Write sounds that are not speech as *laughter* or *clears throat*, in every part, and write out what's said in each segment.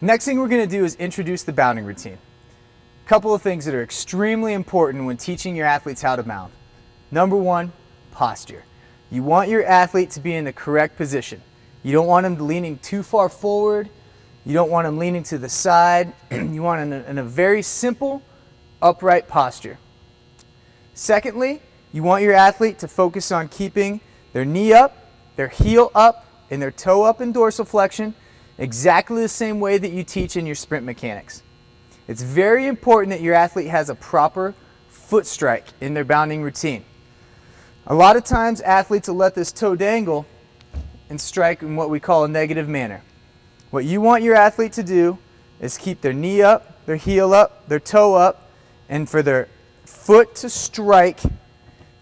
Next thing we're going to do is introduce the bounding routine. A couple of things that are extremely important when teaching your athletes how to bound. Number one, posture. You want your athlete to be in the correct position. You don't want them leaning too far forward. You don't want them leaning to the side. *clears throat* you want them in a, very simple, upright posture. Secondly, you want your athlete to focus on keeping their knee up, their heel up, and their toe up in dorsiflexion exactly the same way that you teach in your sprint mechanics. It's very important that your athlete has a proper foot strike in their bounding routine. A lot of times athletes will let this toe dangle and strike in what we call a negative manner. What you want your athlete to do is keep their knee up, their heel up, their toe up, and for their foot to strike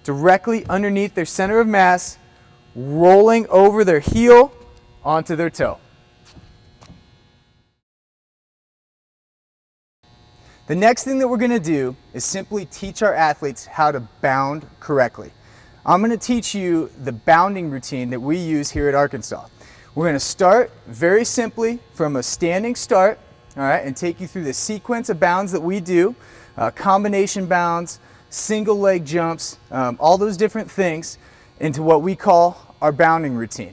directly underneath their center of mass, rolling over their heel onto their toe. The next thing that we're going to do is simply teach our athletes how to bound correctly. I'm going to teach you the bounding routine that we use here at Arkansas. We're going to start very simply from a standing start, all right, and take you through the sequence of bounds that we do, uh, combination bounds, single leg jumps, um, all those different things into what we call our bounding routine.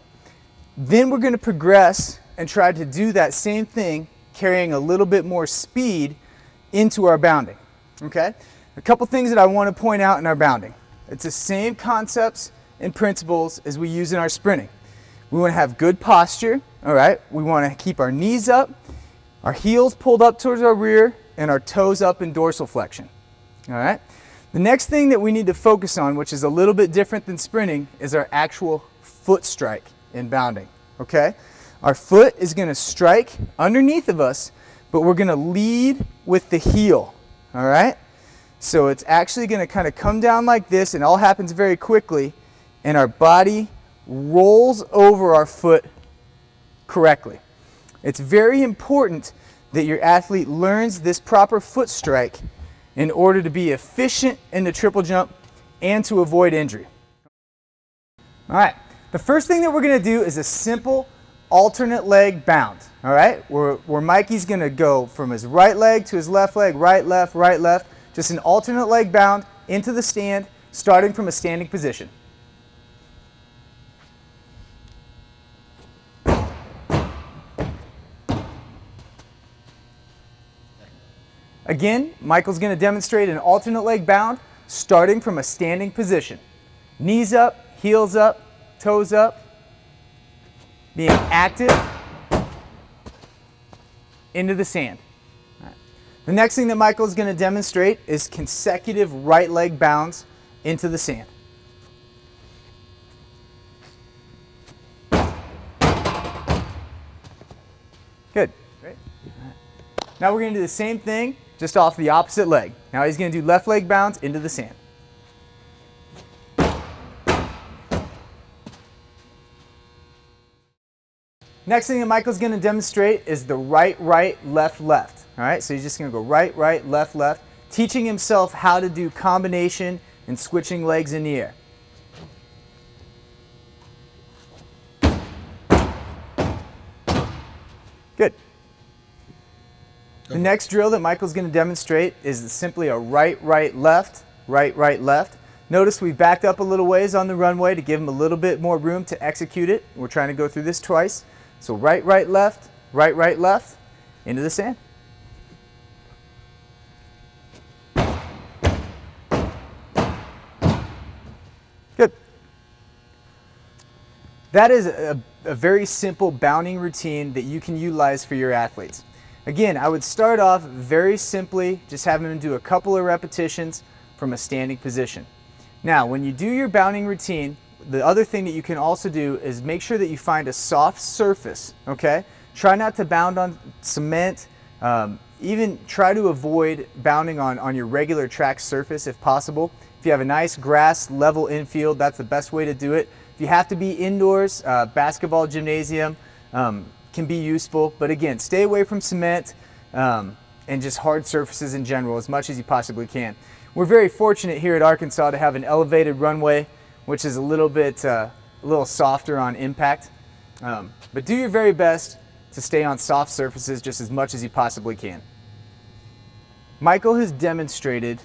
Then we're going to progress and try to do that same thing carrying a little bit more speed into our bounding. Okay? A couple things that I want to point out in our bounding. It's the same concepts and principles as we use in our sprinting. We want to have good posture, all right? We want to keep our knees up, our heels pulled up towards our rear, and our toes up in dorsal flexion, all right? The next thing that we need to focus on, which is a little bit different than sprinting, is our actual foot strike in bounding, okay? Our foot is going to strike underneath of us, but we're going to lead with the heel, all right? So it's actually going to kind of come down like this, and all happens very quickly, and our body rolls over our foot correctly. It's very important that your athlete learns this proper foot strike in order to be efficient in the triple jump and to avoid injury. All right, the first thing that we're going to do is a simple alternate leg bound. All right, where, where Mikey's going to go from his right leg to his left leg, right, left, right, left, just an alternate leg bound into the stand, starting from a standing position. Again, Michael's going to demonstrate an alternate leg bound starting from a standing position. Knees up, heels up, toes up, being active into the sand. The next thing that Michael is going to demonstrate is consecutive right leg bounds into the sand. Good. Great. Now we're going to do the same thing just off the opposite leg. Now he's going to do left leg bounds into the sand. Next thing that Michael's going to demonstrate is the right, right, left, left. All right, so he's just going to go right, right, left, left, teaching himself how to do combination and switching legs in the air. Good. The next drill that Michael's going to demonstrate is simply a right, right, left, right, right, left. Notice we backed up a little ways on the runway to give him a little bit more room to execute it. We're trying to go through this twice. So right, right, left, right, right, left, into the sand. Good. That is a, a very simple bounding routine that you can utilize for your athletes. Again, I would start off very simply, just having them do a couple of repetitions from a standing position. Now, when you do your bounding routine, the other thing that you can also do is make sure that you find a soft surface, okay? Try not to bound on cement, um, even try to avoid bounding on, on your regular track surface if possible. If you have a nice grass level infield, that's the best way to do it. If you have to be indoors, uh, basketball gymnasium um, can be useful. But again, stay away from cement um, and just hard surfaces in general as much as you possibly can. We're very fortunate here at Arkansas to have an elevated runway, which is a little bit uh, a little softer on impact. Um, but do your very best to stay on soft surfaces just as much as you possibly can. Michael has demonstrated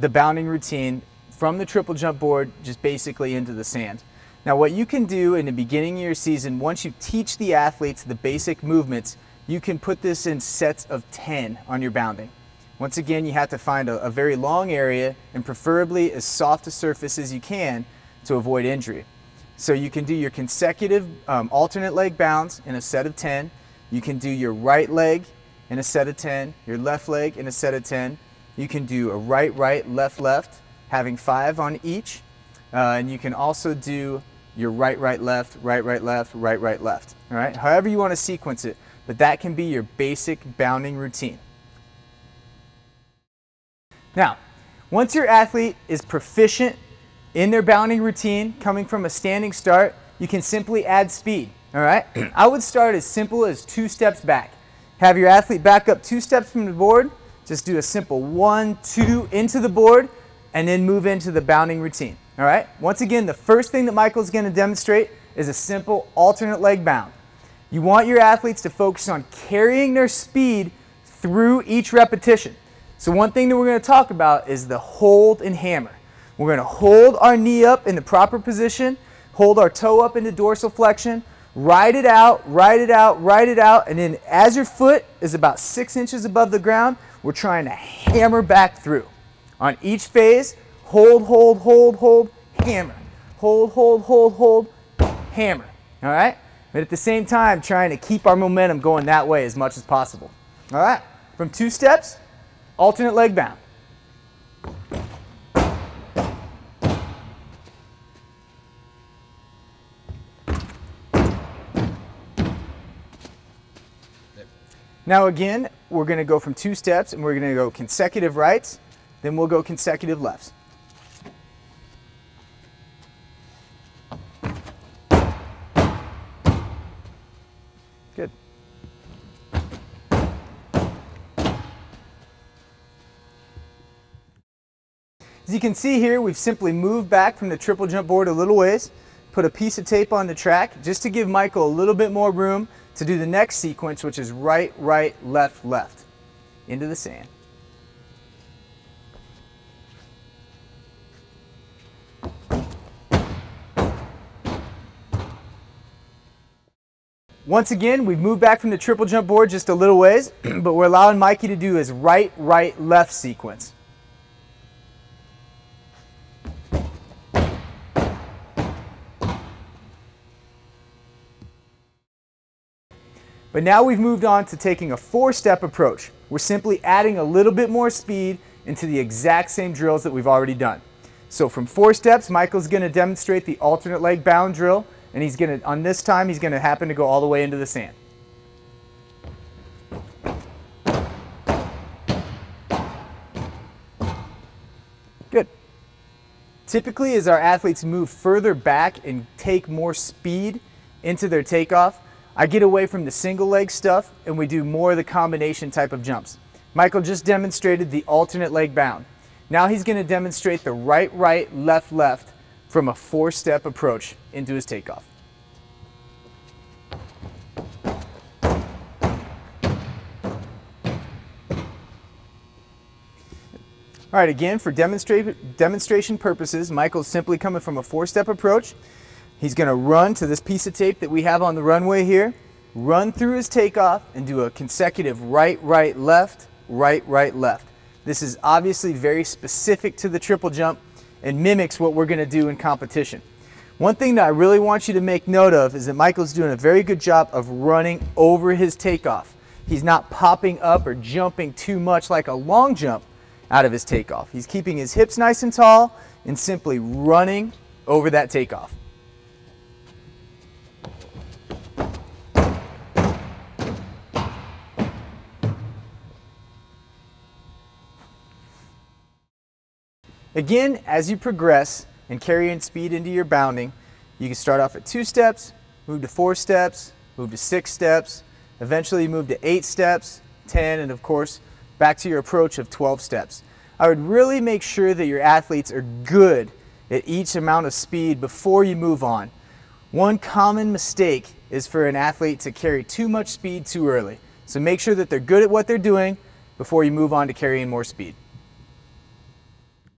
the bounding routine from the triple jump board just basically into the sand. Now what you can do in the beginning of your season, once you teach the athletes the basic movements, you can put this in sets of 10 on your bounding. Once again, you have to find a, a very long area and preferably as soft a surface as you can to avoid injury. So you can do your consecutive um, alternate leg bounds in a set of 10. You can do your right leg in a set of 10, your left leg in a set of 10. You can do a right, right, left, left, having five on each. Uh, and you can also do your right, right, left, right, right, left, right, right, left. All right, however you want to sequence it, but that can be your basic bounding routine. Now, once your athlete is proficient in their bounding routine, coming from a standing start, you can simply add speed. All right, *clears throat* I would start as simple as two steps back. Have your athlete back up two steps from the board. Just do a simple one, two into the board, and then move into the bounding routine. All right, once again, the first thing that Michael's going to demonstrate is a simple alternate leg bound. You want your athletes to focus on carrying their speed through each repetition. So one thing that we're going to talk about is the hold and hammer. We're going to hold our knee up in the proper position, hold our toe up into dorsal flexion, Ride it out, ride it out, ride it out, and then as your foot is about six inches above the ground, we're trying to hammer back through. On each phase, hold, hold, hold, hold, hammer. Hold, hold, hold, hold, hammer. All right? But at the same time, trying to keep our momentum going that way as much as possible. All right? From two steps, alternate leg bound. Now again, we're going to go from two steps and we're going to go consecutive rights, then we'll go consecutive lefts. Good. As you can see here, we've simply moved back from the triple jump board a little ways, put a piece of tape on the track just to give Michael a little bit more room to do the next sequence, which is right, right, left, left, into the sand. Once again, we've moved back from the triple jump board just a little ways, *clears throat* but we're allowing Mikey to do his right, right, left sequence. But now we've moved on to taking a four-step approach. We're simply adding a little bit more speed into the exact same drills that we've already done. So from four steps, Michael's going to demonstrate the alternate leg bound drill, and he's going to, on this time, he's going to happen to go all the way into the sand. Good. Typically, as our athletes move further back and take more speed into their takeoff, I get away from the single leg stuff and we do more of the combination type of jumps. Michael just demonstrated the alternate leg bound. Now he's going to demonstrate the right, right, left, left from a four-step approach into his takeoff. All right, again, for demonstra demonstration purposes, Michael's simply coming from a four-step approach. He's going to run to this piece of tape that we have on the runway here, run through his takeoff, and do a consecutive right, right, left, right, right, left. This is obviously very specific to the triple jump and mimics what we're going to do in competition. One thing that I really want you to make note of is that Michael's doing a very good job of running over his takeoff. He's not popping up or jumping too much like a long jump out of his takeoff. He's keeping his hips nice and tall and simply running over that takeoff. Again, as you progress and carry in speed into your bounding, you can start off at two steps, move to four steps, move to six steps, eventually move to eight steps, 10, and of course, back to your approach of 12 steps. I would really make sure that your athletes are good at each amount of speed before you move on. One common mistake is for an athlete to carry too much speed too early. So make sure that they're good at what they're doing before you move on to carrying more speed.